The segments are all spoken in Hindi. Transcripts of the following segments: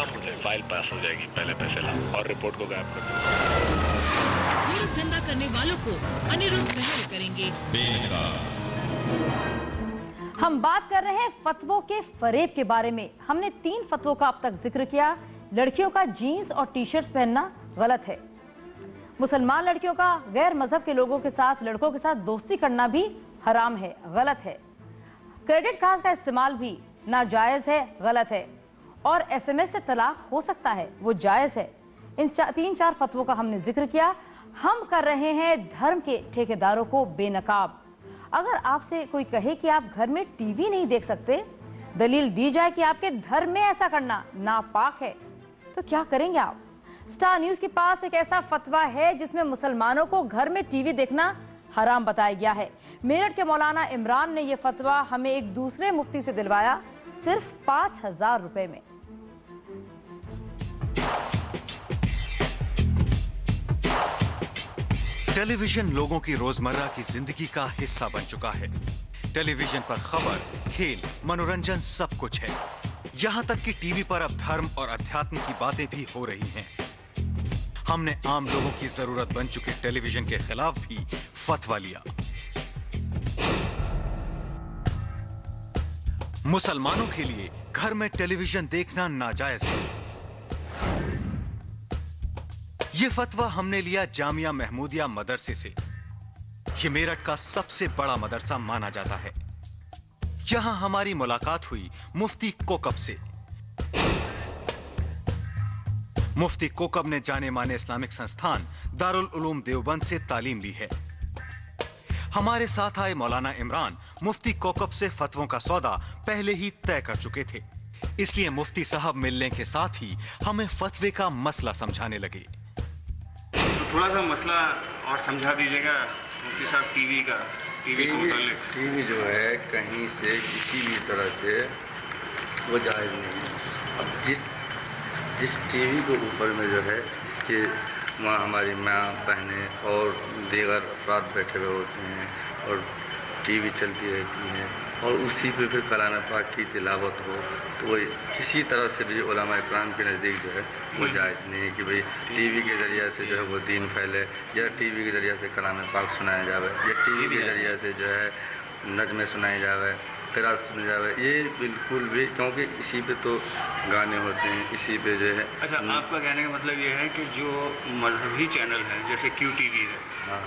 करता मुझे फ़ाइल पास हो जाएगी पहले पैसे ला और रिपोर्ट को गायब कर दो। धंधा करने वालों को अनिरुद्ध पहल करेंगे। हम बात कर रहे हैं फतवों के फरेब के बारे में। हमने तीन फतवों का अब तक ज़िक्र किया। लड़कियों का जीन्स और टी शर्ट पहनना गलत है। मुसलमान लड़कियों का गैर मज़हब के लोगों के साथ लड़कों के साथ दोस्ती करना भी हराम है गलत है। क्रेडिट कार्ड का इस्तेमाल भी नाजायज है गलत है। और एसएमएस से तलाक हो सकता है। वो जायज़ है। इन चा, तीन चार फतवों का हमने ज़िक्र किया। हम कर रहे हैं धर्म के ठेकेदारों को बेनकाब। अगर आपसे कोई कहे कि आप घर में टीवी नहीं देख सकते दलील दी जाए कि आपके धर्म में ऐसा करना नापाक है तो क्या करेंगे आप? स्टार न्यूज़ के पास एक ऐसा फतवा है जिसमें मुसलमानों को घर में टीवी देखना हराम बताया गया है। मेरठ के मौलाना इमरान ने यह फतवा हमें एक दूसरे मुफ्ती से दिलवाया सिर्फ़ पाँच हज़ार रुपए में। टेलीविज़न लोगों की रोज़मर्रा की ज़िंदगी का हिस्सा बन चुका है। टेलीविज़न पर खबर, खेल, मनोरंजन सब कुछ है। यहाँ तक कि टीवी पर अब धर्म और अध्यात्म की बातें भी हो रही हैं। हमने आम लोगों की ज़रूरत बन चुके टेलीविज़न के खिलाफ भी फतवा लिया। मुसलमानों के लिए घर में टेलीविज़न देखना नाजायज है। ये फतवा हमने लिया जामिया महमूदिया मदरसे से। ये मेरठ का सबसे बड़ा मदरसा माना जाता है। यहाँ हमारी मुलाकात हुई मुफ्ती कोकब से। मुफ्ती कोकब ने जाने माने इस्लामिक संस्थान दारुल उलूम देवबंद से तालीम ली है। हमारे साथ आए मौलाना इमरान मुफ्ती कोकब से फतवों का सौदा पहले ही तय कर चुके थे। इसलिए मुफ्ती साहब मिलने के साथ ही हमें फतवे का मसला समझाने लगे। थोड़ा सा मसला और समझा दीजिएगा मुफ्ती साहब टीवी का टीवी से मुतालिक। टीवी जो है कहीं से किसी भी तरह से वो जायज़ नहीं है। अब जिस जिस टीवी के ऊपर में जो है इसके वहाँ हमारी माँ बहनें और दीगर अफराद बैठे हुए होते हैं और टीवी चलती रहती है। और उसी पे फिर कलाना पाक की तिलावत हो तो वो किसी तरह से भी ओलामा इकराम के नज़दीक जो है वो जायज़ नहीं है कि भाई टीवी के ज़रिए से जो है वो दीन फैले या टीवी के ज़रिए से कलाम पाक सुनाया जावे या टीवी के ज़रिए से जो है नज़में सुनाई जावे किरात सुनी जावे। ये बिल्कुल भी क्योंकि इसी पे तो गाने होते हैं इसी पे जो है। अच्छा आपका कहने का मतलब ये है कि जो मजहबी चैनल हैं जैसे क्यू टीवी है हाँ।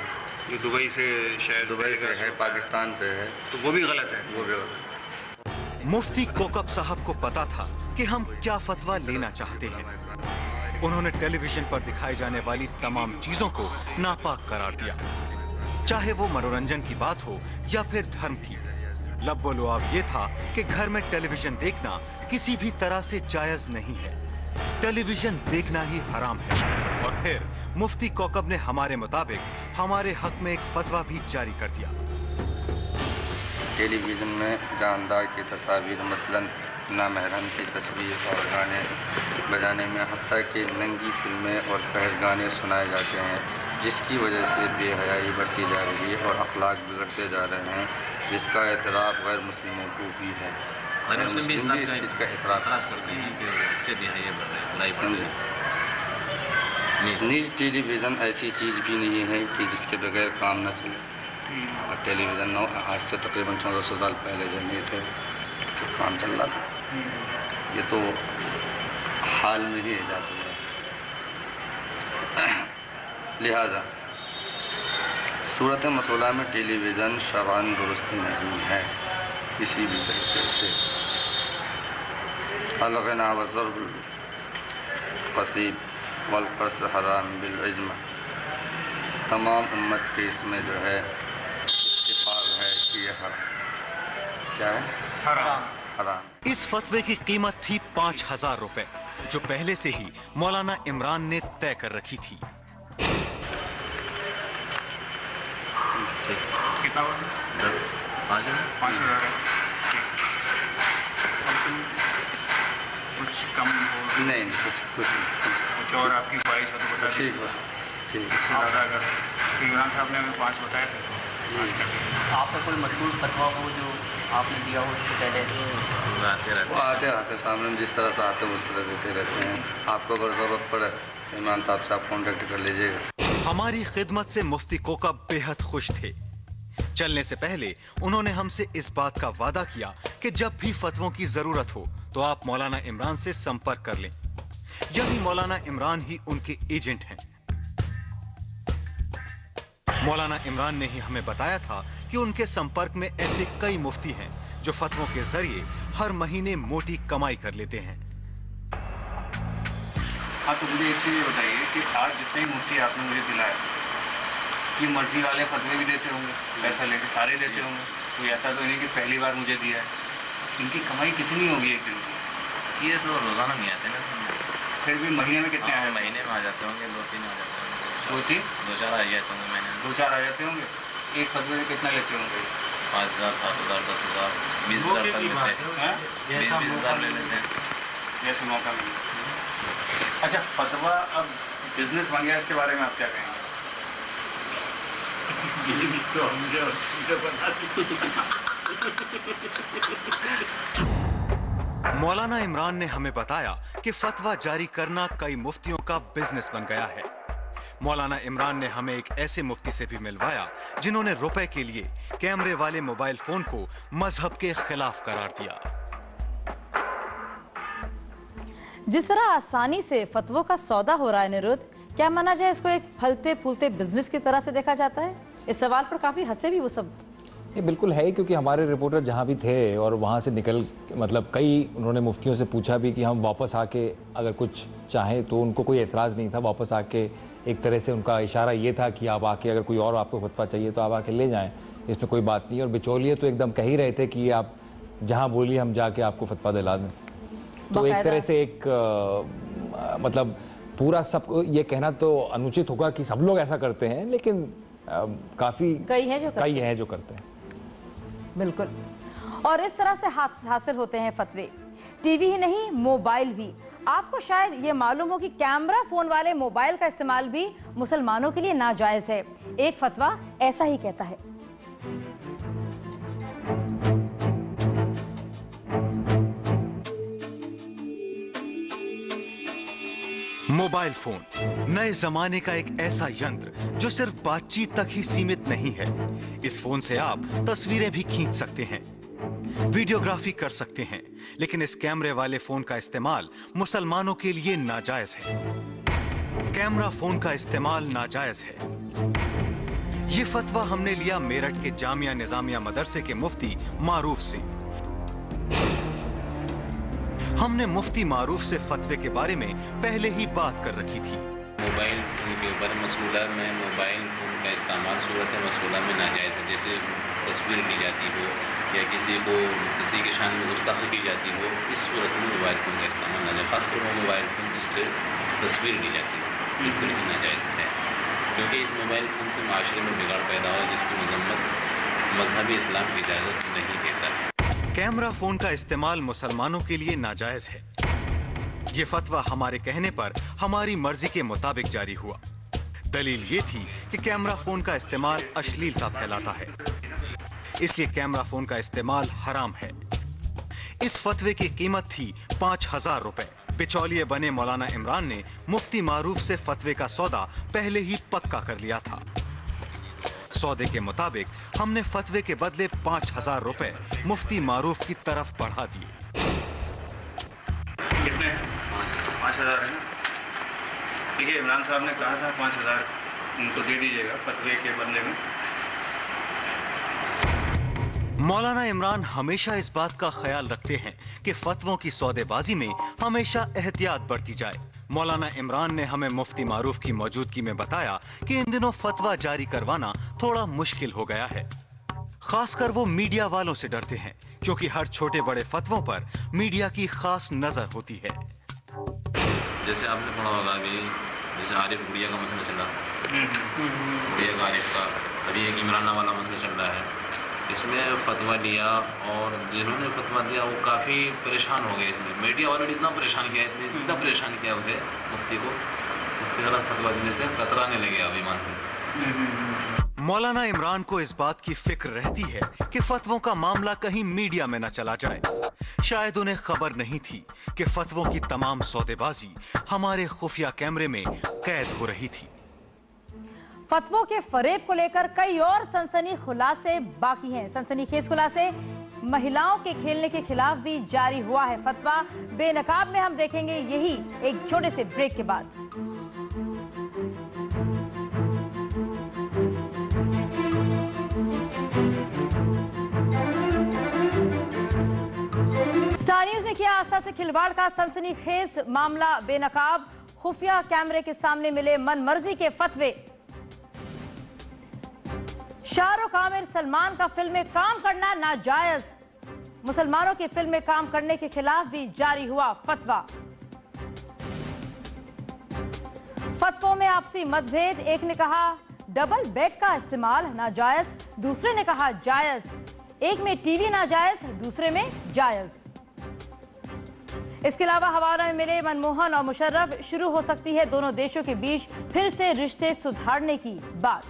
जो दुबई से शायद दुबई से है पाकिस्तान से है। तो वो भी गलत है। वो भी होता है। मुफ्ती कोकब साहब को पता था कि हम क्या फतवा लेना चाहते हैं। उन्होंने टेलीविज़न पर दिखाई जाने वाली तमाम चीज़ों को नापाक करार दिया। चाहे वो मनोरंजन की बात हो या फिर धर्म की। लब्बो लुआब ये था कि घर में टेलीविज़न देखना किसी भी तरह से जायज़ नहीं है। टेलीविज़न देखना ही हराम है। और फिर, मुफ्ती कौकब ने हमारे मुताबिक हमारे हक में एक फतवा भी जारी कर दिया। टेलीविज़न में जानदार की तस्वीर, मसलन नामहरम की तस्वीर और गाने बजाने में हती कि नंगी फ़िल्में और कहर गाने सुनाए जाते हैं। जिसकी वजह से बेहयाई बढ़ती जा रही है और अखलाक बिगड़ते जा रहे हैं जिसका एतराफ़ गैर मुस्लिमों को भी है। गैर मुस्लिम भी इसका एतराफ़ करते हैं कि इससे भी बढ़ रहा बढ़ रही है। निज टेलीविज़न ऐसी चीज़ भी नहीं है कि जिसके बगैर काम न चले। और टेलीविज़न नौ आज से तकरीबन चौदह सौ साल पहले जब नहीं थे तो काम चल रहा था। ये तो हाल में ही जाती है लिहाजा सूरत मसला में टेलीविज़न शबान दुरुस्त नहीं है किसी भी तरीके से। अलगना वज़र कसीब वलकस हराम बिलजमा तमाम उम्मत के इसमें जो है इत्तेफाक है कि यह हराम। क्या है? हराम। हराम। इस फतवे की कीमत थी पाँच हज़ार रुपए जो पहले से ही मौलाना इमरान ने तय कर रखी थी। कितना हुआ? दस। पाँच हज़ार? पाँच हज़ार ठीक। कुछ कम हो नहीं कुछ कुछ नहीं। कुछ और आपकी ख्वाहिश हो तो बता ठीक दीजिए है। ठीक। इससे ज़्यादा अगर इमरान साहब ने हमें पाँच बताए थे तो आपका कोई मशहूर फतवा हो जो आपने दिया हो इससे पहले? वो आते रहते आते आते सामने जिस तरह से आते हैं उस तरह देते रहते हैं। आपको अगर ज़रूरत पड़े तो इमरान साहब से आप कॉन्टेक्ट कर लीजिएगा। हमारी खिदमत से मुफ्ती कोकब बेहद खुश थे। चलने से पहले उन्होंने हमसे इस बात का वादा किया कि जब भी फतवों की ज़रूरत हो तो आप मौलाना इमरान से संपर्क कर लें। यही मौलाना इमरान ही उनके एजेंट हैं। मौलाना इमरान ने ही हमें बताया था कि उनके संपर्क में ऐसे कई मुफ्ती हैं जो फतवों के ज़रिए हर महीने मोटी कमाई कर लेते हैं। हाँ तो मुझे एक चीज़ ये बताइए कि आज जितने मुफ्ती आपने मुझे दिलाया ये मर्ज़ी वाले फतवे भी देते होंगे पैसा लेके सारे देते होंगे। कोई ऐसा तो नहीं कि पहली बार मुझे दिया है। इनकी कमाई कितनी होगी एक दिन? की ये तो रोज़ाना नहीं आते ना फिर भी महीने में कितने हाँ, आए महीने में आ जाते होंगे दो तीन आ जाते होंगे। दो तीन? दो चार आ जाते होंगे महीने दो चार आ जाते होंगे? एक फतवे से कितना लेते होंगे? पाँच हज़ार सात हज़ार दस हज़ार बीस हज़ार तक लेते? बीस बीस हज़ार ले लेते हैं। जैसे मौका मिले अच्छा फतवा अब बिज़नेस बन गया इसके बारे में आप क्या कहेंगे? मौलाना इमरान ने हमें बताया कि फतवा जारी करना कई मुफ्तियों का बिज़नेस बन गया है। मौलाना इमरान ने हमें एक ऐसे मुफ्ती से भी मिलवाया जिन्होंने रुपए के लिए कैमरे वाले मोबाइल फ़ोन को मज़हब के खिलाफ करार दिया। जिस तरह आसानी से फतवों का सौदा हो रहा है निरुद्ध, क्या माना जाए इसको एक फलते फूलते बिज़नेस की तरह से देखा जाता है? इस सवाल पर काफ़ी हंसे भी वो सब। ये बिल्कुल है क्योंकि हमारे रिपोर्टर जहाँ भी थे और वहाँ से निकल मतलब कई उन्होंने मुफ्तियों से पूछा भी कि हम वापस आके अगर कुछ चाहें तो उनको कोई एतराज़ नहीं था, वापस आके एक तरह से उनका इशारा ये था कि आप आके अगर कोई और आपको फतवा चाहिए तो आप आके ले जाएँ, इसमें कोई बात नहीं। और बिचौलिए तो एकदम कह ही रहे थे कि आप जहाँ बोलिए हम जाके आपको फतवा दिला दें। तो एक तरह से एक अ, मतलब पूरा सब ये कहना तो अनुचित होगा कि सब लोग ऐसा करते हैं लेकिन अ, काफ़ी कई हैं जो कई हैं। जो करते हैं। बिल्कुल। और इस तरह से हास- हासिल होते हैं फतवे। टीवी ही नहीं मोबाइल भी। आपको शायद ये मालूम हो कि कैमरा फ़ोन वाले मोबाइल का इस्तेमाल भी मुसलमानों के लिए नाजायज है। एक फतवा ऐसा ही कहता है। Mobile phone. नए जमाने का एक ऐसा यंत्र जो सिर्फ़ बातचीत तक ही सीमित नहीं है। इस फ़ोन से आप तस्वीरें भी खींच सकते हैं, वीडियोग्राफी कर सकते हैं, लेकिन इस कैमरे वाले फ़ोन का इस्तेमाल मुसलमानों के लिए नाजायज है। कैमरा फ़ोन का इस्तेमाल नाजायज है। ये फतवा हमने लिया मेरठ के जामिया निजामिया मदरसे के मुफ्ती मारूफ से हमने मुफ्ती मारूफ से फतवे के बारे में पहले ही बात कर रखी थी। मोबाइल फ़ोन के ऊपर मसूला में मोबाइल फ़ोन का इस्तेमाल सूरत मसूला में नाजायज़ है, जैसे तस्वीर ली जाती हो या किसी को किसी के शान में गुस्ताखी की जाती हो, इस सूरत में मोबाइल फ़ोन का इस्तेमाल नाजायज खासकर वो मोबाइल फ़ोन जिससे तस्वीर ली जाती हो, बिल्कुल ही नाजायज़ है। क्योंकि इस मोबाइल फ़ोन से माशरे में बिगाड़ पैदा हो, जिसकी मजम्मत मजहबी इस्लाम की इजाज़त नहीं देता। है कैमरा फ़ोन का इस्तेमाल मुसलमानों के लिए नाजायज है। ये फतवा हमारे कहने पर हमारी मर्ज़ी के मुताबिक जारी हुआ। दलील ये थी कि कैमरा फ़ोन का इस्तेमाल अश्लीलता फैलाता है। इसलिए कैमरा फ़ोन का इस्तेमाल हराम है। इस फतवे की कीमत थी पाँच हज़ार रुपए। बिचौलिए बने मौलाना इमरान ने मुफ्ती मारूफ से फतवे का सौदा पहले ही पक्का कर लिया था। सौदे के मुताबिक हमने फतवे के बदले पाँच हज़ार रुपए मुफ्ती मारूफ की तरफ़ बढ़ा दिए। कितने? पाँच हज़ार है ना? ठीक है इमरान साहब ने कहा था पाँच हज़ार उनको दे दीजिएगा फतवे के बदले में। मौलाना इमरान हमेशा इस बात का ख्याल रखते हैं कि फतवों की सौदेबाजी में हमेशा एहतियात बरती जाए। मौलाना इमरान ने हमें मुफ्ती मारूफ की मौजूदगी में बताया कि इन दिनों फतवा जारी करवाना थोड़ा मुश्किल हो गया है। खासकर वो मीडिया वालों से डरते हैं क्योंकि हर छोटे बड़े फतवों पर मीडिया की खास नज़र होती है। जैसे आपने पढ़ा होगा अभी जैसे आरिफ गुड़िया का मसला चल रहा। है गुड़िया का आरिफ का अभी एक इमराना वाला मसला चल रहा है। इसमें फतवा लिया और जिन्होंने फतवा दिया वो काफ़ी परेशान हो गए इसमें। मीडिया वालों ने इतना परेशान किया इतने इतना परेशान किया उसे मुफ्ती को। मुफ्ती गलत फतवा देने से कतराने लगे अभिमान से। मौलाना इमरान को इस बात की फ़िक्र रहती है कि फतवों का मामला कहीं मीडिया में न चला जाए। शायद उन्हें खबर नहीं थी कि फतवों की तमाम सौदेबाजी हमारे खुफिया कैमरे में कैद हो रही थी। फतवों के फरेब को लेकर कई और सनसनी खुलासे बाकी हैं। सनसनी खेज खुलासे महिलाओं के खेलने के खिलाफ भी जारी हुआ है फतवा। बेनकाब में हम देखेंगे यही एक छोटे से ब्रेक के बाद। स्टार न्यूज़ ने किया आस्था से खिलवाड़ का सनसनीखेज मामला। बेनकाब खुफिया कैमरे के सामने मिले मनमर्जी के फतवे। शाहरुख आमिर सलमान का फ़िल्म में काम करना नाजायज। मुसलमानों की फ़िल्म में काम करने के खिलाफ भी जारी हुआ फतवा। फतवों में आपसी मतभेद, एक ने कहा, डबल बेड का इस्तेमाल नाजायज, दूसरे ने कहा जायज़। एक में टीवी नाजायज, दूसरे में जायज़। इसके अलावा हवाला में मिले मनमोहन और मुशर्रफ, शुरू हो सकती है दोनों देशों के बीच फिर से रिश्ते सुधारने की बात।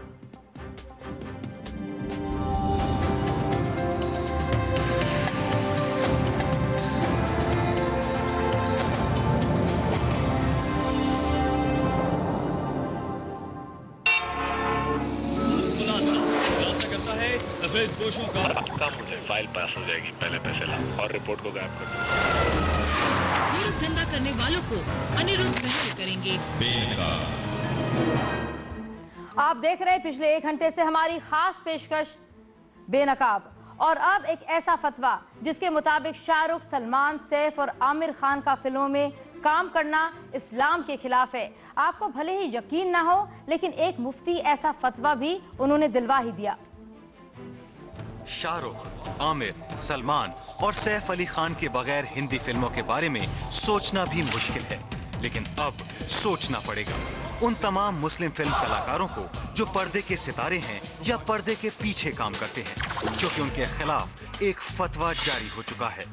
सफ़ेद पोशों का कम मुझे फ़ाइल पास हो जाएगी पहले पैसे ला और रिपोर्ट को गायब कर धंधा करने वालों को अनिरुद्ध करेंगे। आप देख रहे हैं पिछले एक घंटे से हमारी खास पेशकश बेनकाब। और अब एक ऐसा फतवा जिसके मुताबिक शाहरुख सलमान सैफ और आमिर खान का फ़िल्मों में काम करना इस्लाम के खिलाफ है। आपको भले ही यकीन ना हो लेकिन एक मुफ्ती ऐसा फतवा भी उन्होंने दिलवा ही दिया। शाहरुख, आमिर, सलमान और सैफ अली खान के बगैर हिंदी फ़िल्मों के बारे में सोचना भी मुश्किल है। लेकिन अब सोचना पड़ेगा। उन तमाम मुस्लिम फ़िल्म कलाकारों को जो पर्दे के सितारे हैं या पर्दे के पीछे काम करते हैं, क्योंकि उनके खिलाफ एक फतवा जारी हो चुका है।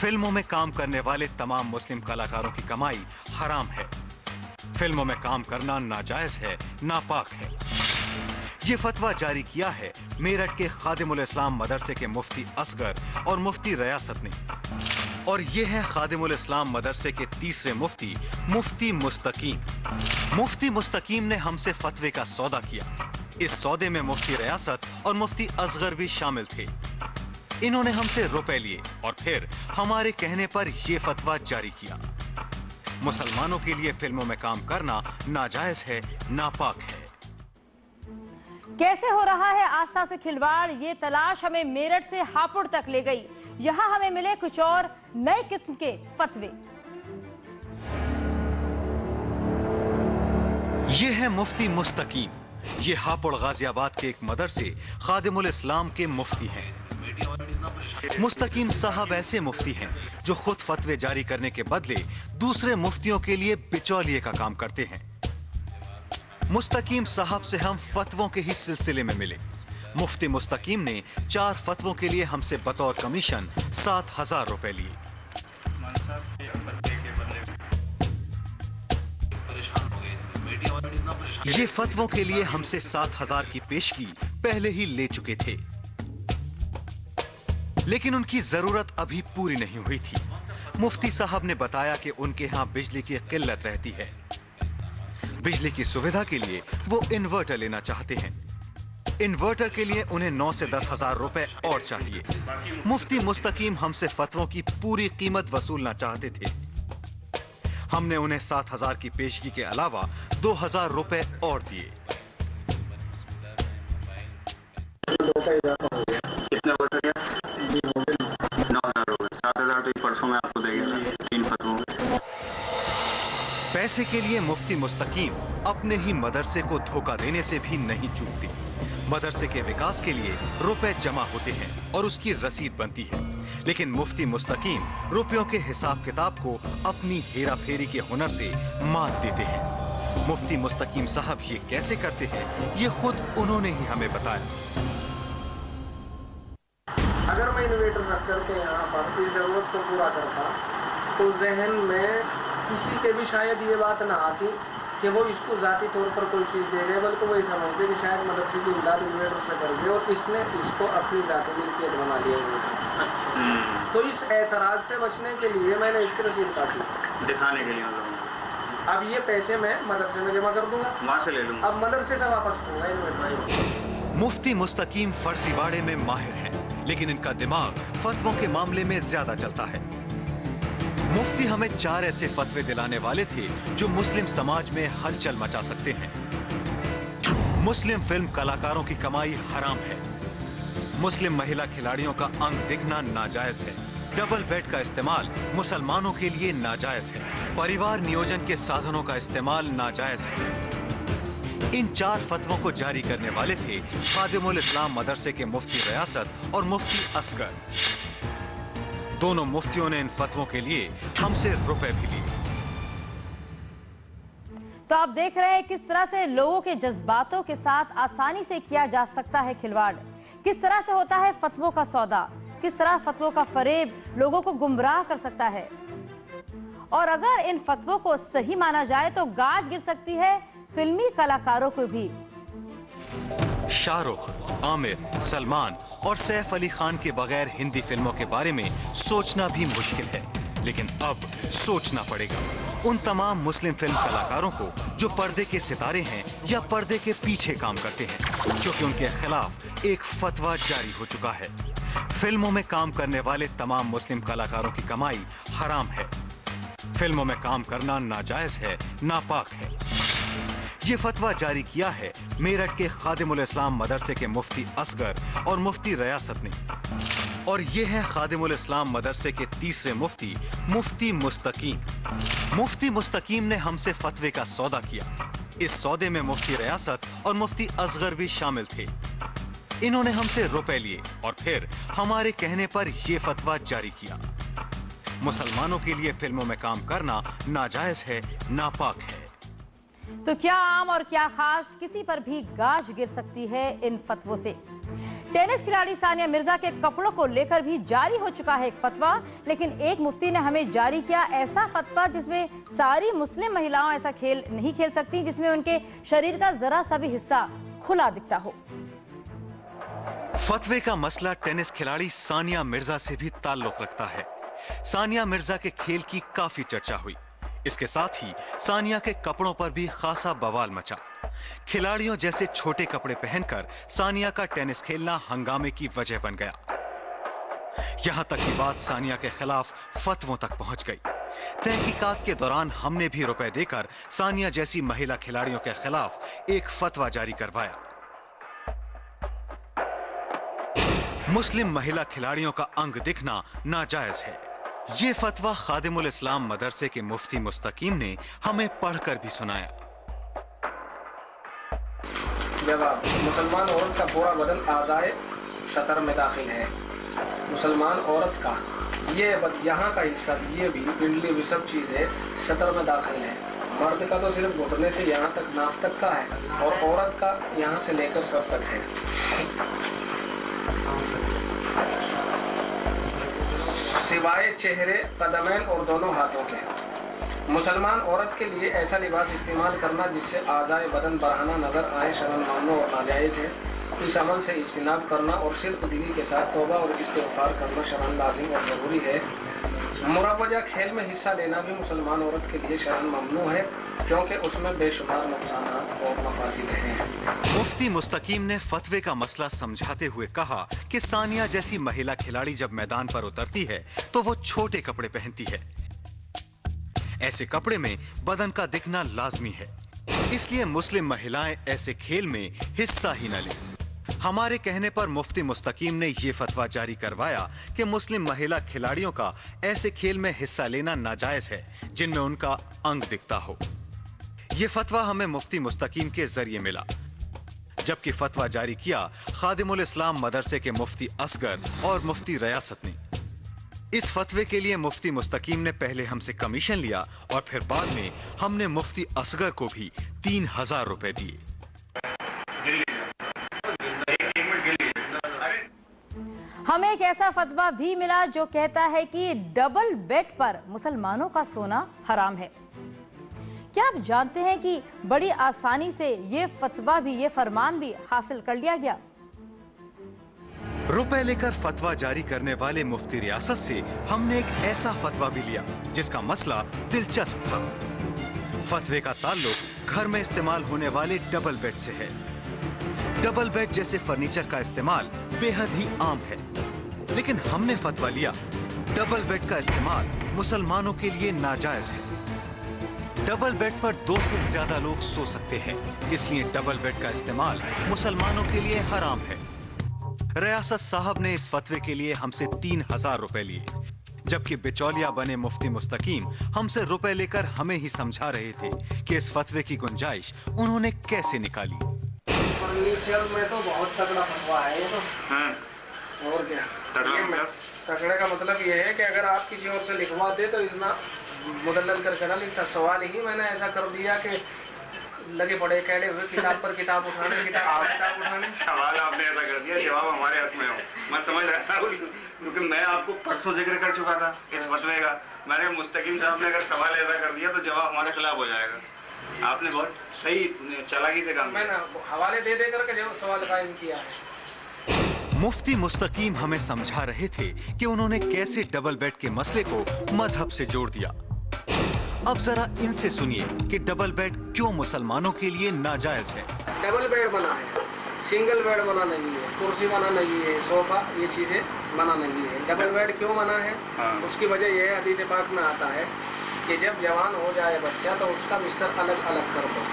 फ़िल्मों में काम करने वाले तमाम मुस्लिम कलाकारों की कमाई हराम है। फ़िल्मों में काम करना नाजायज है, नापाक है। ये फतवा जारी किया है मेरठ के खादिमुल इस्लाम मदरसे के मुफ्ती असगर और मुफ्ती रियासत ने। और ये है खादिमुल इस्लाम मदरसे के तीसरे मुफ्ती मुफ्ती मुस्तकीम। मुफ्ती मुस्तकीम ने हमसे फतवे का सौदा किया। इस सौदे में मुफ्ती रियासत और मुफ्ती असगर भी शामिल थे। इन्होंने हमसे रुपए लिए और फिर हमारे कहने पर यह फतवा जारी किया। मुसलमानों के लिए फ़िल्मों में काम करना नाजायज है, नापाक है। कैसे हो रहा है आस्था से खिलवाड़? ये तलाश हमें मेरठ से हापुड़ तक ले गई। यहाँ हमें मिले कुछ और नए किस्म के फतवे। ये है मुफ्ती मुस्तकीम। ये हापुड़ गाजियाबाद के एक मदरसे, खादिमुल इस्लाम के मुफ्ती हैं। मुस्तकीम साहब ऐसे मुफ्ती हैं, जो खुद फतवे जारी करने के बदले दूसरे मुफ्तियों के लिए बिचौलिए का काम करते हैं। मुस्तकीम साहब से हम फतवों के ही सिलसिले में मिले। मुफ्ती मुस्तकीम ने चार फतवों के लिए हमसे बतौर कमीशन सात हज़ार रुपए लिए। ये फतवों के लिए हमसे सात हज़ार की पेशगी पहले ही ले चुके थे। लेकिन उनकी ज़रूरत अभी पूरी नहीं हुई थी। मुफ्ती साहब ने बताया कि उनके यहाँ बिजली की किल्लत रहती है। बिजली की सुविधा के लिए वो इन्वर्टर लेना चाहते हैं। इन्वर्टर के लिए उन्हें नौ से दस हज़ार रुपए और चाहिए। मुफ्ती मुस्तकीम हमसे फतवों की पूरी कीमत वसूलना चाहते थे। हमने उन्हें सात हज़ार की पेशगी के अलावा दो हज़ार रुपए और दिए। हो सके नौ हज़ार हो गए सात हज़ार तो परसों में आपको तीन फतवों। पैसे के लिए मुफ्ती मुस्तकीम अपने ही मदरसे को धोखा देने से भी नहीं चूकती। मदरसे के विकास के लिए रुपए जमा होते हैं और उसकी रसीद बनती है। लेकिन मुफ्ती मुस्तकीम रुपयों के हिसाब किताब को अपनी हेरा फेरी के हुनर से मात देते हैं। मुफ्ती मुस्तकीम साहब ये कैसे करते हैं, ये खुद उन्होंने ही हमें बताया। अगर मैं इन्वेटर रख करके यहाँ पर ज़रूरत को पूरा करता तो जहन में किसी के भी शायद ये बात ना आती कि वो इसको ज़ाती तौर पर कोई चीज़ दे रहे बल्कि वो ये समझते कि शायद मदरसे की इमदाद इन्वेटर से कर दे और इसने इसको अपनी ज़ाती मिल्कियत बना लिया हुआ तो इस एतराज़ से बचने के लिए मैंने इसकी रसीद काटी दिखाने के लिए को अब ये पैसे मैं मदरसे में जमा कर दूँगा। वहाँ से ले लूँगा। अब मदरसे से वापस दूँगा मुफ्ती मुस्तकीम फर्जीवाड़े में माहिर हैं, लेकिन इनका दिमाग फतवों के मामले में ज़्यादा चलता है। मुफ्ती हमें चार ऐसे फतवे दिलाने वाले थे जो मुस्लिम समाज में हलचल मचा सकते हैं। मुस्लिम फ़िल्म कलाकारों की कमाई हराम है। मुस्लिम महिला खिलाड़ियों का अंग दिखना नाजायज है। डबल बेड का इस्तेमाल मुसलमानों के लिए नाजायज है। परिवार नियोजन के साधनों का इस्तेमाल नाजायज है। इन चार फतवों को जारी करने वाले थे खादिमुल इस्लाम मदरसे के मुफ्ती रियासत और मुफ्ती असगर। दोनों मुफ्तियों ने इन फतवों के लिए हमसे रुपए भी लिए। तो आप देख रहे हैं किस तरह से लोगों के जज्बातों के साथ आसानी से किया जा सकता है खिलवाड़। किस तरह से होता है फतवों का सौदा। किस तरह फतवों का फरेब लोगों को गुमराह कर सकता है। और अगर इन फतवों को सही माना जाए तो गाज गिर सकती है फिल्मी कलाकारों को भी। शाहरुख, आमिर, सलमान और सैफ अली खान के बगैर हिंदी फ़िल्मों के बारे में सोचना भी मुश्किल है। लेकिन अब सोचना पड़ेगा। उन तमाम मुस्लिम फ़िल्म कलाकारों को जो पर्दे के सितारे हैं या पर्दे के पीछे काम करते हैं, क्योंकि उनके खिलाफ एक फतवा जारी हो चुका है। फ़िल्मों में काम करने वाले तमाम मुस्लिम कलाकारों की कमाई हराम है। फ़िल्मों में काम करना नाजायज है, नापाक है। ये फतवा जारी किया है मेरठ के खादिमुल इस्लाम मदरसे के मुफ्ती असगर और मुफ्ती रियासत ने। और ये है खादिमुल इस्लाम मदरसे के तीसरे मुफ्ती मुफ्ती मुस्तकीम। मुफ्ती मुस्तकीम ने हमसे फतवे का सौदा किया। इस सौदे में मुफ्ती रियासत और मुफ्ती असगर भी शामिल थे। इन्होंने हमसे रुपए लिए और फिर हमारे कहने पर यह फतवा जारी किया। मुसलमानों के लिए फ़िल्मों में काम करना नाजायज है, नापाक है। तो क्या आम और क्या खास किसी पर भी गाज गिर सकती है इन फतवों से? टेनिस खिलाड़ी सानिया मिर्ज़ा के कपड़ों को लेकर भी जारी हो चुका है एक फतवा, लेकिन एक मुफ्ती ने हमें जारी किया ऐसा फतवा जिसमें सारी मुस्लिम महिलाओं ऐसा खेल नहीं खेल सकती, जिसमें उनके शरीर का जरा सा भी हिस्सा खुला दिखता हो। फतवे का मसला टेनिस खिलाड़ी सानिया मिर्ज़ा से भी ताल्लुक रखता है। सानिया मिर्ज़ा के खेल की काफ़ी चर्चा हुई। इसके साथ ही सानिया के कपड़ों पर भी खासा बवाल मचा। खिलाड़ियों जैसे छोटे कपड़े पहनकर सानिया का टेनिस खेलना हंगामे की वजह बन गया। यहाँ तक की बात सानिया के खिलाफ फतवों तक पहुँच गई। तहकीकात के दौरान हमने भी रुपए देकर सानिया जैसी महिला खिलाड़ियों के खिलाफ एक फतवा जारी करवाया। मुस्लिम महिला खिलाड़ियों का अंग दिखना नाजायज है। ये फतवा खादिमुल इस्लाम मदरसे के मुफ्ती मुस्तकीम ने हमें पढ़कर भी सुनाया। जवाब मुसलमान औरत का पूरा बदन आजाए, सतर में दाखिल है। मुसलमान औरत का ये यहाँ का हिस्सा ये भी पिंडली भी सब चीज़ें शतर में दाखिल है। मर्द का तो सिर्फ़ घुटने से यहाँ तक, नाक तक का है और औरत का यहाँ से लेकर सर तक है। सिवाय चेहरे कदमैन और दोनों हाथों के। मुसलमान औरत के लिए ऐसा लिबास इस्तेमाल करना जिससे आज़ाए बदन बढ़ाना नज़र आए, शरण मानो और नाजायज़ है। इस अमल से इज्तनाब करना और सिर्फ़ दिली के साथ तोबा और इस्तेफार करना शरण लाजिम और ज़रूरी है। मुरावजा खेल में हिस्सा लेना भी मुसलमान औरत के लिए शरण ममनू है, क्योंकि उसमें बेशुमार नुकसान और मफासिद हैं। मुफ्ती मुस्तकीम ने फतवे का मसला समझाते हुए कहा कि सानिया जैसी महिला खिलाड़ी जब मैदान पर उतरती है तो वो छोटे कपड़े पहनती है। ऐसे कपड़े में बदन का दिखना लाजमी है। इसलिए मुस्लिम महिलाएँ ऐसे खेल में हिस्सा ही न लें। हमारे कहने पर मुफ्ती मुस्तकीम ने यह फतवा जारी करवाया कि मुस्लिम महिला खिलाड़ियों का ऐसे खेल में हिस्सा लेना नाजायज है, जिनमें उनका अंग दिखता हो। यह फतवा हमें मुफ्ती मुस्तकीम के ज़रिए मिला। जबकि फतवा जारी किया खादिमुल इस्लाम मदरसे के मुफ्ती असगर और मुफ्ती रियासत ने। इस फतवे के लिए मुफ्ती मुस्तकीम ने पहले हमसे कमीशन लिया और फिर बाद में हमने मुफ्ती असगर को भी तीन हज़ार रुपए दिए। हमें एक ऐसा फतवा भी मिला जो कहता है कि डबल बेड पर मुसलमानों का सोना हराम है। क्या आप जानते हैं कि बड़ी आसानी से ये फतवा भी, ये फरमान भी हासिल कर लिया गया? रुपए लेकर फतवा जारी करने वाले मुफ्ती रियासत से हमने एक ऐसा फतवा भी लिया, जिसका मसला दिलचस्प था। फतवे का ताल्लुक घर में इस्तेमाल होने वाले डबल बेड से है। डबल बेड जैसे फर्नीचर का इस्तेमाल बेहद ही आम है। लेकिन हमने फतवा लिया, डबल बेड का इस्तेमाल मुसलमानों के लिए नाजायज है। डबल बेड पर दो से ज़्यादा लोग सो सकते हैं, इसलिए डबल बेड का इस्तेमाल मुसलमानों के लिए हराम है। रियासत साहब ने इस फतवे के लिए हमसे तीन हज़ार रुपए लिए, जबकि बिचौलिया बने मुफ्ती मुस्तकीम हमसे रुपए लेकर हमें ही समझा रहे थे कि इस फतवे की गुंजाइश उन्होंने कैसे निकाली। फर्नीचर में तो बहुत तगड़ा फतवा है ये तो। और क्या? तगड़ा मतलब? तगड़े का मतलब ये है कि अगर आप किसी और से लिखवा दे तो इतना मुदल्लल करके ना लिखता सवाल ही मैंने ऐसा कर दिया कि लगे पड़े कहने हुए किताब पर किताब उठाने किताब किताब उठाने। सवाल आपने ऐसा कर दिया जवाब हमारे हाथ में हो। मैं समझ रहा हूँ क्योंकि मैं आपको परसों ज़िक्र कर चुका था इस फतवे का। मैंने मुस्तकीम साहब ने अगर सवाल ऐसा कर दिया तो जवाब हमारे खिलाफ हो जाएगा। आपने बहुत सही चालाकी से काम किया। हवाले दे दे करके जो सवाल कायम किया है। मुफ्ती मुस्तकीम हमें समझा रहे थे कि उन्होंने कैसे डबल बेड के मसले को मज़हब से जोड़ दिया। अब जरा इनसे सुनिए कि डबल बेड क्यों मुसलमानों के लिए नाजायज है। डबल बेड बना है सिंगल बेड बना नहीं है कुर्सी बना नहीं है सोफा ये चीज़ें बना नहीं है। डबल बेड क्यों बना है? हाँ। उसकी वजह यह है हदीस पाक में आता है कि जब जवान हो जाए बच्चा तो उसका बिस्तर अलग अलग कर दो।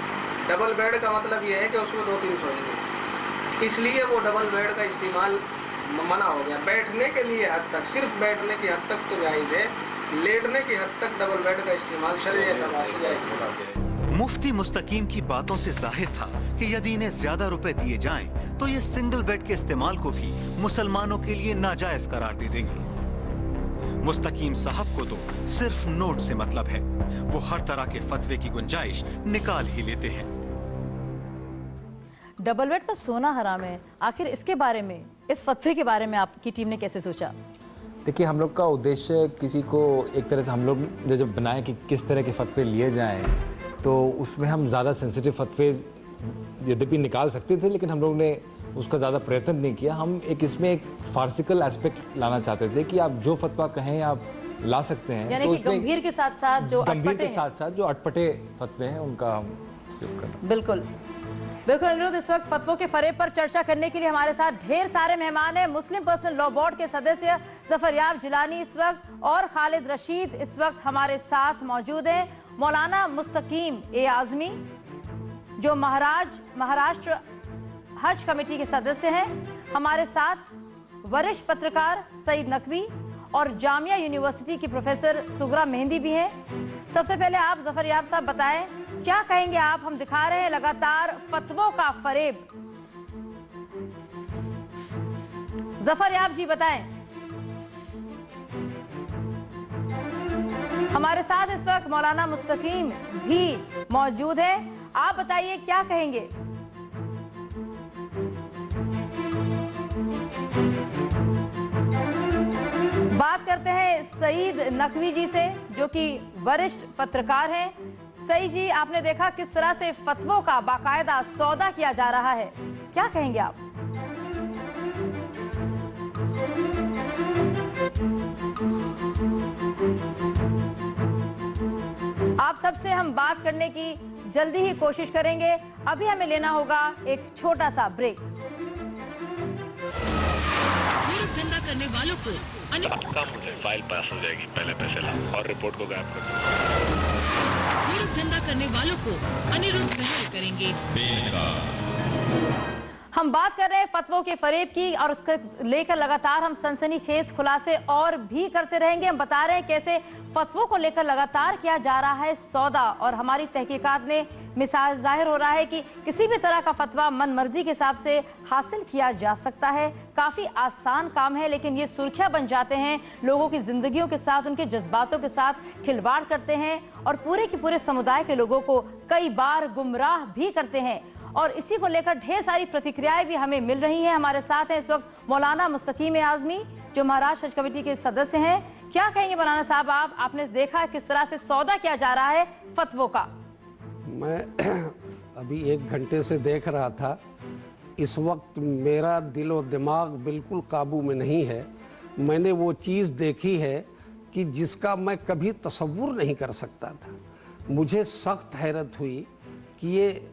डबल बेड का मतलब यह है कि उसमें दो तीन सोएँगे इसलिए वो डबल बेड का इस्तेमाल मना हो गया। बैठने के लिए हद तक सिर्फ़ बैठने की हद तक तो जायज़ है। लेटने की हद तक डबल बेड का इस्तेमाल एतबार से जायज़ मुफ्ती मुस्तकीम की बातों से ज़ाहिर था कि यदि इन्हें ज़्यादा रुपए दिए जाएँ, तो ये सिंगल बेड के इस्तेमाल को भी मुसलमानों के लिए नाजायज करार दे देंगे। मुस्तकीम साहब को तो सिर्फ़ नोट से मतलब है। वो हर तरह के फतवे की गुंजाइश निकाल ही लेते हैं। डबल बेड पर सोना हराम है। आखिर इसके बारे में इस फतवे के बारे में आपकी टीम ने कैसे सोचा? देखिए हम लोग का उद्देश्य किसी को एक तरह से हम लोग ने जब बनाए कि किस तरह के फतवे लिए जाएँ तो उसमें हम ज़्यादा सेंसिटिव फतवे यद्यपि निकाल सकते थे लेकिन हम लोग ने उसका ज़्यादा प्रयत्न नहीं किया। हम एक इसमें एक फार्सिकल एस्पेक्ट लाना चाहते थे कि आप जो फतवा कहें आप ला सकते हैं। यानी तो कि गंभीर के साथ साथ जो गंभीर के साथ साथ जो अटपटे फतवे हैं उनका हम उपयोग करना बिल्कुल। बिल्कुल अनिरुद्ध इस वक्त फतवों के फरेब पर चर्चा करने के लिए हमारे साथ ढेर सारे मेहमान हैं। मुस्लिम पर्सनल लॉ बोर्ड के सदस्य जफरयाब जिलानी इस वक्त और खालिद रशीद इस वक्त हमारे साथ मौजूद हैं। मौलाना मुस्तकीम ए आजमी जो महाराज महाराष्ट्र हज कमेटी के सदस्य हैं। हमारे साथ वरिष्ठ पत्रकार सईद नकवी और जामिया यूनिवर्सिटी की प्रोफेसर सुगरा मेहंदी भी हैं। सबसे पहले आप जफरयाब साहब, बताएँ, क्या कहेंगे आप, हम दिखा रहे हैं लगातार फतवों का फरेब। जफरयाब जी, बताएँ। हमारे साथ इस वक्त मौलाना मुस्तकीम भी मौजूद है। आप बताइए, क्या कहेंगे? बात करते हैं सईद नकवी जी से, जो कि वरिष्ठ पत्रकार हैं। सईद जी, आपने देखा किस तरह से फतवों का बाकायदा सौदा किया जा रहा है? क्या कहेंगे आप? आप सबसे हम बात करने की जल्दी ही कोशिश करेंगे। अभी हमें लेना होगा एक छोटा सा ब्रेक। धंधा करने वालों को कम हो जाए फ़ाइल पास हो जाएगी पहले पैसे लाओ और रिपोर्ट को गायब कर दो। धंधा करने वालों को अनिरुद्ध पहल करेंगे। हम बात कर रहे हैं फतवों के फरेब की और उसके लेकर लगातार हम सनसनी खेज खुलासे और भी करते रहेंगे। हम बता रहे हैं कैसे फतवों को लेकर लगातार किया जा रहा है सौदा और हमारी तहकीकात ने मिसाल ज़ाहिर हो रहा है कि किसी भी तरह का फतवा मन मर्ज़ी के हिसाब से हासिल किया जा सकता है। काफ़ी आसान काम है, लेकिन ये सुर्खियाँ बन जाते हैं। लोगों की जिंदगियों के साथ, उनके जज्बातों के साथ खिलवाड़ करते हैं और पूरे के पूरे समुदाय के लोगों को कई बार गुमराह भी करते हैं। और इसी को लेकर ढेर सारी प्रतिक्रियाएँ भी हमें मिल रही हैं हमारे साथ हैं इस वक्त मौलाना मुस्तकीम आजमी, जो महाराष्ट्र हज कमेटी के सदस्य हैं। क्या कहेंगे मौलाना साहब आप? आपने देखा किस तरह से सौदा किया जा रहा है फतवों का। मैं अभी एक घंटे से देख रहा था। इस वक्त मेरा दिल और दिमाग बिल्कुल काबू में नहीं है। मैंने वो चीज़ देखी है कि जिसका मैं कभी तसव्वुर नहीं कर सकता था। मुझे सख्त हैरत हुई कि ये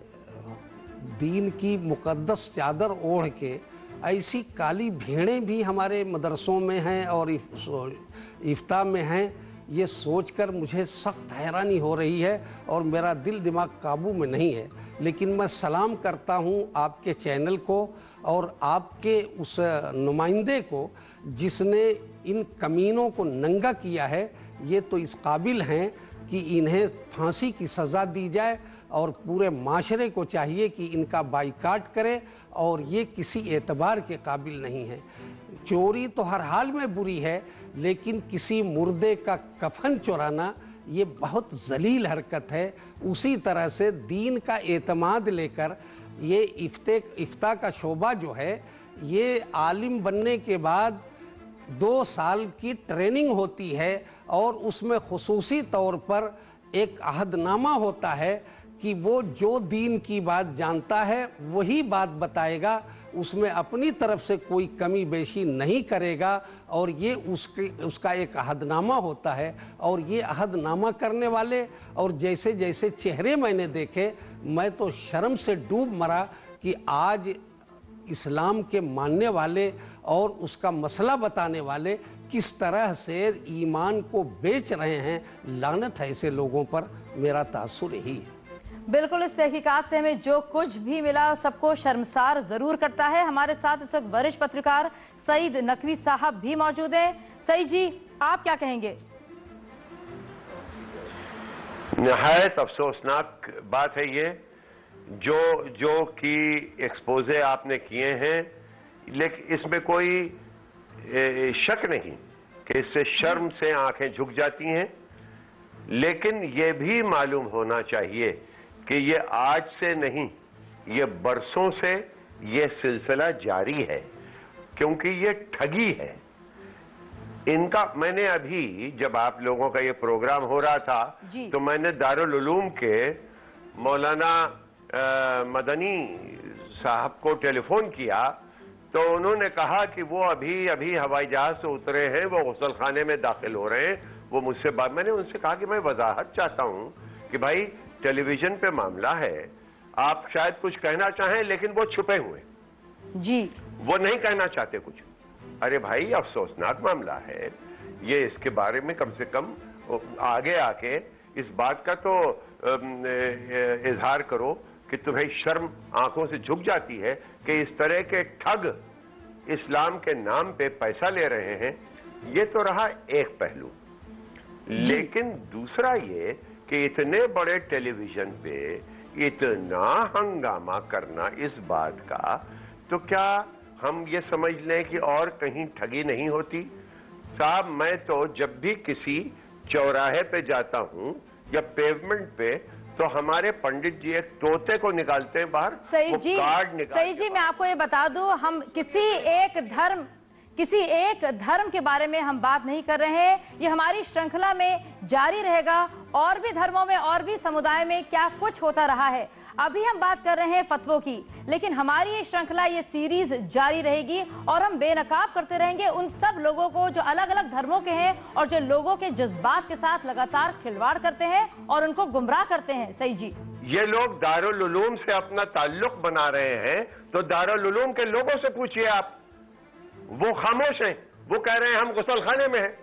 दीन की मुकद्दस चादर ओढ़ के ऐसी काली भेड़ें भी हमारे मदरसों में हैं और इफ्ता में हैं, ये सोचकर मुझे सख्त हैरानी हो रही है और मेरा दिल दिमाग काबू में नहीं है। लेकिन मैं सलाम करता हूँ आपके चैनल को और आपके उस नुमाइंदे को जिसने इन कमीनों को नंगा किया है। ये तो इस काबिल हैं कि इन्हें फांसी की सज़ा दी जाए और पूरे माशरे को चाहिए कि इनका बाइकाट करे और ये किसी एतबार के काबिल नहीं है। चोरी तो हर हाल में बुरी है, लेकिन किसी मुर्दे का कफन चुराना ये बहुत जलील हरकत है। उसी तरह से दीन का एतमाद लेकर ये इफ्ते, इफ्ता का शोबा जो है, ये आलिम बनने के बाद दो साल की ट्रेनिंग होती है और उसमें खसूसी तौर पर एक अहदनामा होता है कि वो जो दीन की बात जानता है, वही बात बताएगा। उसमें अपनी तरफ़ से कोई कमी बेशी नहीं करेगा और ये उसके, उसका एक अहदनामा होता है और ये अहदनामा करने वाले और जैसे जैसे चेहरे मैंने देखे, मैं तो शर्म से डूब मरा कि आज इस्लाम के मानने वाले और उसका मसला बताने वाले किस तरह से ईमान को बेच रहे हैं। लानत है ऐसे लोगों पर, मेरा तासुर यही है। बिल्कुल इस तहकीकात से हमें जो कुछ भी मिला सबको शर्मसार ज़रूर करता है। हमारे साथ इस वक्त वरिष्ठ पत्रकार सईद नकवी साहब भी मौजूद हैं। सईद जी, आप क्या कहेंगे? नहायत अफसोसनाक बात है ये। जो जो की एक्सपोजे आपने किए हैं लेकिन इसमें कोई शक नहीं कि इससे शर्म से आँखें झुक जाती हैं। लेकिन ये भी मालूम होना चाहिए कि ये आज से नहीं ये बरसों से ये सिलसिला जारी है क्योंकि ये ठगी है। इनका मैंने अभी जब आप लोगों का ये प्रोग्राम हो रहा था तो मैंने दारुल उलूम के मौलाना आ, मदनी साहब को टेलीफोन किया तो उन्होंने कहा कि वो अभी अभी हवाई जहाज़ से उतरे हैं वो गसल खाने में दाखिल हो रहे हैं वो मुझसे बात मैंने उनसे कहा कि मैं वजाहत चाहता हूँ कि भाई टेलीविज़न पे मामला है। आप शायद कुछ कहना चाहें लेकिन वो छुपे हुए। जी। वो नहीं कहना चाहते कुछ। अरे भाई अफसोसनाक मामला है। ये इसके बारे में कम से कम आगे आके इस बात का तो इजहार करो कि तुम्हें शर्म आँखों से झुक जाती है कि इस तरह के ठग इस्लाम के नाम पे पैसा ले रहे हैं। ये तो रहा एक पहलू। लेकिन दूसरा ये कि इतने बड़े टेलीविज़न पे इतना हंगामा करना इस बात का तो क्या हम ये समझ लें कि और कहीं ठगी नहीं होती? साहब मैं तो जब भी किसी चौराहे पे जाता हूँ या पेवमेंट पे तो हमारे पंडित जी एक तोते को निकालते हैं बाहर सही जी सही जी मैं आपको ये बता दूँ हम किसी एक धर्म किसी एक धर्म के बारे में हम बात नहीं कर रहे हैं। ये हमारी श्रृंखला में जारी रहेगा। और भी धर्मों में, और भी समुदाय में क्या कुछ होता रहा है, अभी हम बात कर रहे हैं फतवों की। लेकिन हमारी ये श्रृंखला, ये सीरीज़ जारी रहेगी और हम बेनकाब करते रहेंगे उन सब लोगों को जो अलग अलग धर्मों के हैं और जो लोगों के जज्बात के साथ लगातार खिलवाड़ करते हैं और उनको गुमराह करते हैं। सही जी। ये लोग दारुल से अपना ताल्लुक बना रहे हैं। तो दारुल के लोगों से पूछिए आप। वो खामोश हैं। वो कह रहे हैं हम गुसल खाने में हैं।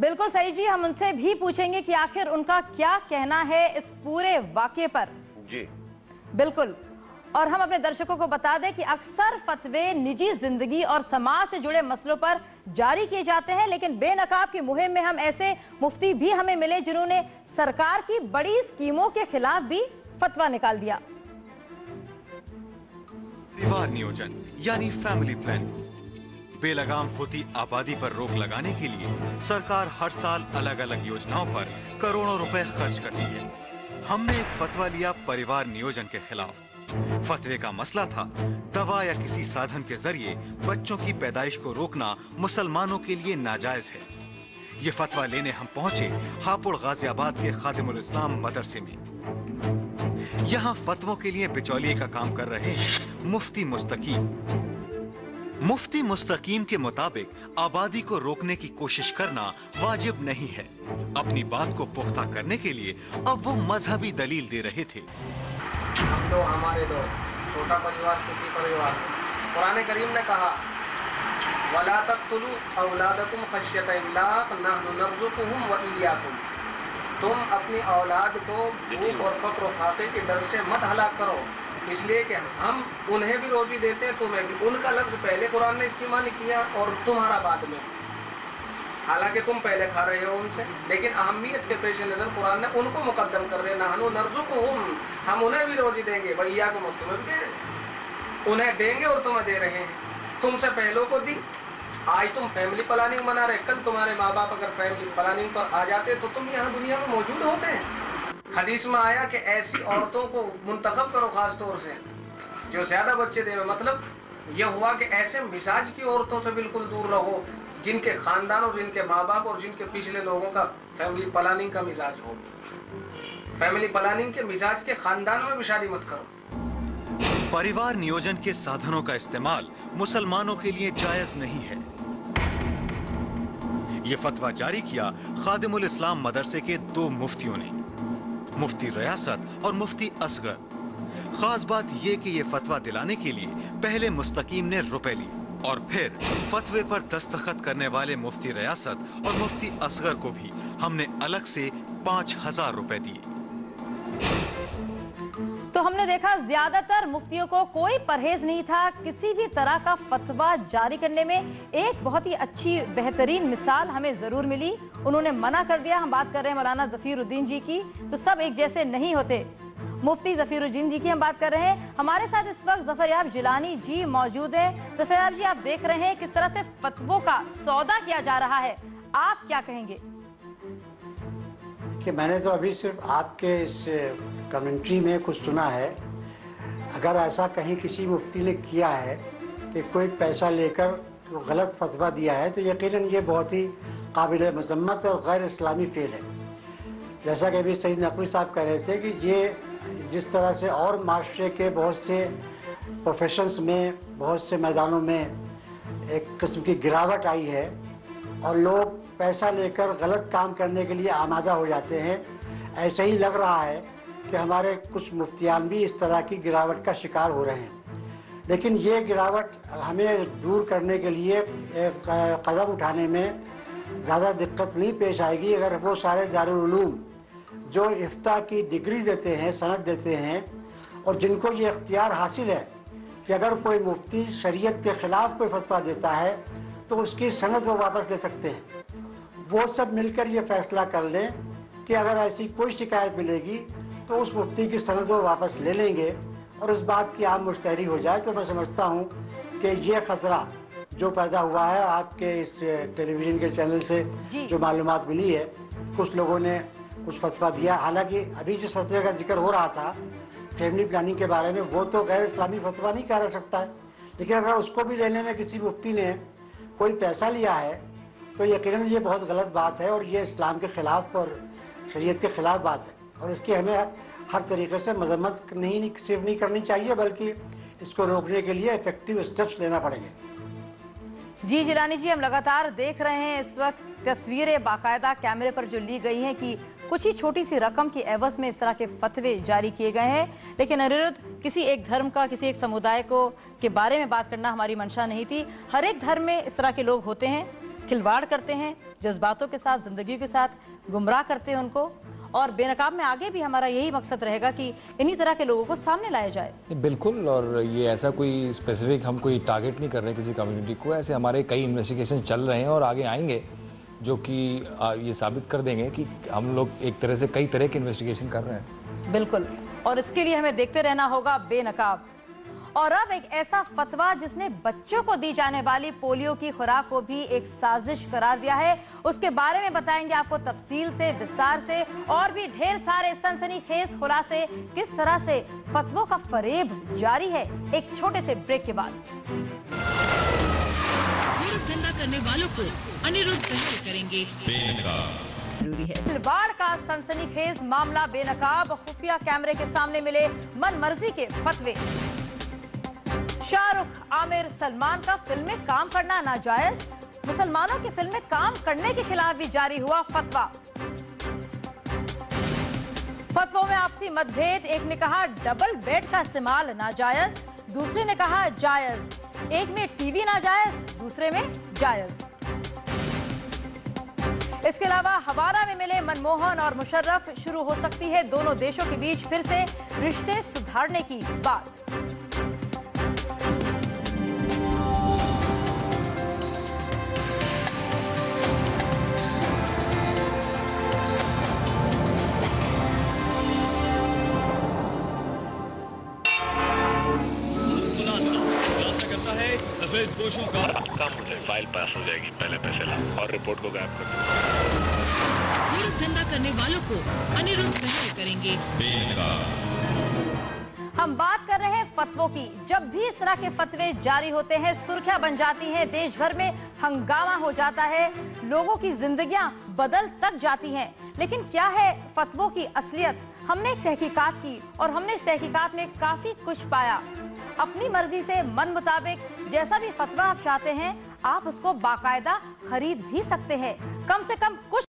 बिल्कुल सही जी हम उनसे भी पूछेंगे कि आखिर उनका क्या कहना है इस पूरे वाक्य पर। जी। बिल्कुल। और हम अपने दर्शकों को बता दें कि अक्सर फतवे निजी ज़िंदगी और समाज से जुड़े मसलों पर जारी किए जाते हैं लेकिन बेनकाब की मुहिम में हम ऐसे मुफ्ती भी हमें मिले जिन्होंने सरकार की बड़ी स्कीमों के खिलाफ भी फतवा निकाल दिया। परिवार नियोजन, यानी फैमिली प्लानिंग बेलगाम होती आबादी पर रोक लगाने के लिए सरकार हर साल अलग अलग योजनाओं पर करोड़ों रुपए खर्च करती है। हमने एक फतवा लिया परिवार नियोजन के खिलाफ। फतवे का मसला था दवा या किसी साधन के ज़रिए बच्चों की पैदाइश को रोकना मुसलमानों के लिए नाजायज है। ये फतवा लेने हम पहुँचे हापुड़ गाजियाबाद के खादिमुल इस्लाम मदरसे में। यहाँ फतवों के लिए बिचौलिए का काम कर रहे हैं। मुफ्ती मुस्तकीम। मुफ्ती मुस्तकीम के मुताबिक, आबादी को रोकने की कोशिश करना वाजिब नहीं है। अपनी बात को पुख्ता करने के लिए अब वो मजहबी दलील दे रहे थे। हम दो हमारे दो, छोटा परिवार, सुखी परिवार। कुरान करीम ने कहा, वला तक़तुलू औलादकुम खश्यत इमलाक नहनु नरज़ुकुहुम व इय्याकुम तुम अपनी औलाद को भूख और फक्र फाके के डर से मत हलाक करो। इसलिए कि हम उन्हें भी रोजी देते हैं, तुम्हें भी। उनका लफ्ज पहले कुरान ने इस्तेमाल किया और तुम्हारा बाद में। हालाँकि तुम पहले खा रहे हो उनसे, लेकिन अहमियत के पेश नज़र कुरान ने उनको मुकदम कर दिया नहनु नरजुकुहुम, हम उन्हें भी रोजी देंगे। भैया को तुम्हें दे उन्हें देंगे और तुम्हें दे रहे हैं। तुमसे पहलों को दी आज तुम फैमिली प्लानिंग बना रहे, कल तुम्हारे माँ बाप अगर फैमिली प्लानिंग पर आ जाते तो तुम यहाँ दुनिया में मौजूद होते। हैं हदीस में आया कि ऐसी औरतों को मुंतखब करो खास तौर से, जो ज़्यादा बच्चे दे मतलब यह हुआ कि ऐसे मिजाज की औरतों से बिल्कुल दूर रहो जिनके खानदान और जिनके माँ बाप और जिनके पिछले लोगों का फैमिली प्लानिंग का मिजाज हो। फैमिली प्लानिंग के मिजाज के खानदान में भी शादी मत करो। परिवार नियोजन के साधनों का इस्तेमाल मुसलमानों के लिए जायज़ नहीं है। ये फतवा जारी किया खादिमुल इस्लाम मदरसे के दो मुफ्तियों ने। मुफ्ती रियासत और मुफ्ती असगर। खास बात यह कि ये फतवा दिलाने के लिए पहले मुस्तकीम ने रुपए लिए और फिर फतवे पर दस्तखत करने वाले मुफ्ती रियासत और मुफ्ती असगर को भी हमने अलग से पाँच हज़ार रुपए दिए। तो हमने देखा ज़्यादातर मुफ्तियों को कोई परहेज नहीं था। किसी भी तरह का फतवा जारी करने में एक बहुत ही अच्छी, बेहतरीन मिसाल हमें ज़रूर मिली। उन्होंने मना कर दिया। हम बात कर रहे हैं मौलाना जफीरुद्दीन जी की। तो सब एक जैसे नहीं होते। मुफ्ती जफीरुद्दीन जी की हम बात कर रहे हैं। हमारे साथ इस वक्त जफरयाब जिलानी जी मौजूद है। जफरयाब जी, आप देख रहे हैं किस तरह से फतवों का सौदा किया जा रहा है। आप क्या कहेंगे? कि मैंने तो अभी सिर्फ़ आपके इस कमेंट्री में कुछ सुना है। अगर ऐसा कहीं किसी मुफ्ती ने किया है कि कोई पैसा लेकर गलत फतवा दिया है तो यकीनन ये बहुत ही काबिल मजम्मत और गैर इस्लामी फेल है। जैसा कि अभी सईद नकवी साहब कह रहे थे कि ये जिस तरह से और माशरे के बहुत से प्रोफेशंस में, बहुत से मैदानों में एक किस्म की गिरावट आई है और लोग पैसा लेकर गलत काम करने के लिए आमादा हो जाते हैं। ऐसे ही लग रहा है कि हमारे कुछ मुफ्तियान भी इस तरह की गिरावट का शिकार हो रहे हैं। लेकिन ये गिरावट हमें दूर करने के लिए कदम उठाने में ज़्यादा दिक्कत नहीं पेश आएगी। अगर वो सारे दारूम जो इफ्ता की डिग्री देते हैं, सनद देते हैं और जिनको ये इख्तियार हासिल है कि अगर कोई मुफ्ती शरीयत के ख़िलाफ़ कोई फतवा देता है तो उसकी सनद वो वापस ले सकते हैं। वो सब मिलकर ये फैसला कर लें कि अगर ऐसी कोई शिकायत मिलेगी तो उस मुफ्ती की सनद वो वापस ले लेंगे। और उस बात की आम मुश्तरी हो जाए तो मैं समझता हूँ कि ये खतरा जो पैदा हुआ है आपके इस टेलीविज़न के चैनल से जो। मालूम मिली है कुछ लोगों ने कुछ फतवा दिया। हालाँकि अभी जिस फतवे का ज़िक्र हो रहा था फैमिली प्लानिंग के बारे में वो तो गैर इस्लामी फतवा नहीं कह रह सकता है। लेकिन अगर उसको भी लेने में किसी मुफ्ती ने कोई पैसा लिया है तो यकीन ये बहुत गलत बात है और ये इस्लाम के ख़िलाफ़ और शरीयत के ख़िलाफ़ बात है। और इसकी हमें हर तरीके से मजम्मत नहीं सिर्फ़ नहीं करनी चाहिए, बल्कि इसको रोकने के लिए इफ़ेक्टिव स्टेप्स लेना पड़ेंगे। जी जिलानी जी, हम लगातार देख रहे हैं इस वक्त तस्वीरें, बाकायदा कैमरे पर जो ली गई हैं कि कुछ ही छोटी सी रकम की एवज में इस तरह के फतवे जारी किए गए हैं। लेकिन अनिरुद्ध, किसी एक धर्म का, किसी एक समुदाय को के बारे में बात करना हमारी मंशा नहीं थी। हर एक धर्म में इस तरह के लोग होते हैं। खिलवाड़ करते हैं जज्बातों के साथ ज़िंदगी के साथ गुमराह करते हैं उनको। और बेनकाब में आगे भी हमारा यही मकसद रहेगा कि इन्हीं तरह के लोगों को सामने लाया जाए। बिल्कुल और ये ऐसा कोई स्पेसिफिक हम कोई टारगेट नहीं कर रहे किसी कम्युनिटी को। ऐसे हमारे कई इन्वेस्टिगेशन चल रहे हैं और आगे आएँगे जो कि ये साबित कर देंगे कि हम लोग एक तरह से कई तरह के इन्वेस्टिगेशन कर रहे हैं। बिल्कुल और इसके लिए हमें देखते रहना होगा बेनकाब। और अब एक ऐसा फतवा जिसने बच्चों को दी जाने वाली पोलियो की खुराक को भी एक साजिश करार दिया है। उसके बारे में बताएँगे आपको तफसील से विस्तार से और भी ढेर सारे सनसनीखेज खुलासे। किस तरह से फतवों का फरेब जारी है एक छोटे से ब्रेक के बाद। धंधा करने वालों को अनिरुद्ध करेंगे। ज़रूरी है। दिलवाड़ का सनसनीखेज मामला बेनकाब। खुफिया कैमरे के सामने मिले मन मर्ज़ी के फतवे। शाहरुख, आमिर सलमान का फ़िल्म में काम करना नाजायज। मुसलमानों की फ़िल्म में काम करने के खिलाफ भी जारी हुआ फतवा। फतवों में आपसी मतभेद, एक ने कहा, डबल बेड का इस्तेमाल नाजायज। दूसरे ने कहा, जायज़। एक में टीवी नाजायज, दूसरे में जायज़। इसके अलावा हवाला में मिले मनमोहन और मुशर्रफ, शुरू हो सकती है दोनों देशों के बीच फिर से रिश्ते सुधारने की बात। काम हो जाए फ़ाइल पास हो जाएगी पहले पैसे ला और रिपोर्ट को गायब कर पूरा धंधा करने वालों को अनिरुद्ध करेंगे। हम बात कर रहे हैं फतवों की। जब भी इस तरह के फतवे जारी होते हैं सुर्खियाँ बन जाती हैं देश भर में हंगामा हो जाता है। लोगों की जिंदगियाँ बदल तक जाती हैं। लेकिन क्या है फतवों की असलियत? हमने एक तहकीकात की और हमने इस तहकीकात में काफ़ी कुछ पाया। अपनी मर्ज़ी से मन मुताबिक जैसा भी फतवा आप चाहते हैं, आप उसको बाकायदा खरीद भी सकते हैं। कम से कम कुछ